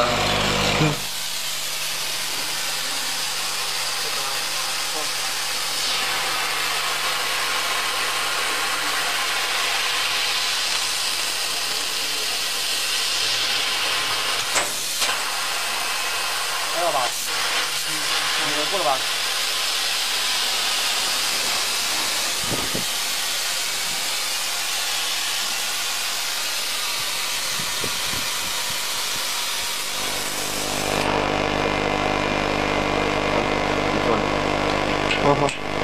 过了吧过了吧。好好。